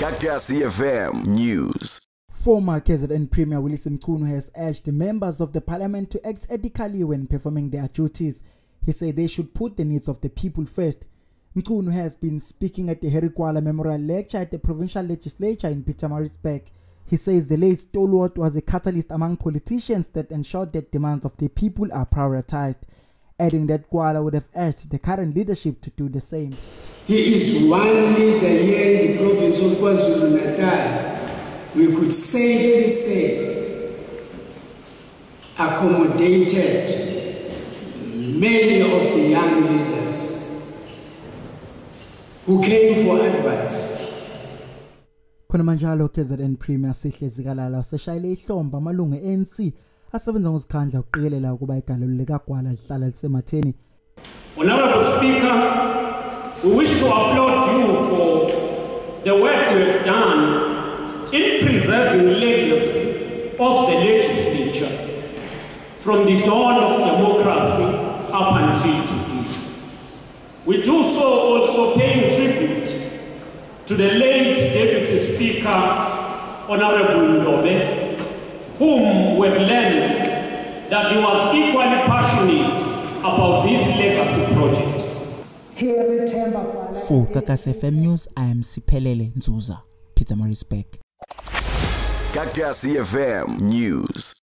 Gagasi FM News. Former KZN Premier Willies Mchunu has urged the members of the parliament to act ethically when performing their duties. He said they should put the needs of the people first. Mchunu has been speaking at the Harry Gwala Memorial Lecture at the provincial legislature in Pietermaritzburg. He says the late stalwart was a catalyst among politicians that ensured that demands of the people are prioritized, adding that Gwala would have urged the current leadership to do the same. He is one leader here in the province of KwaZulu Natal. We could safely say accommodated many of the young leaders who came for advice. khona manjalo KZN Premier Sihle Zikalala useshayile ihlomba amalungu ANC asebenza ngozikhandla ukuqikelela ukuba igalelo likagwala lihlala lisematheni Honorable Speaker, we wish to applaud you for the work you have done in preserving legacy of the legislature from the dawn of democracy up until today. We do so also paying tribute to the late Deputy Speaker, Honorable Ndobe, whom we've learned that he was equally passionate about this legacy project. for Gagasi FM News I am Sphelele Nzuza Pietermaritzburg Gagasi FM News.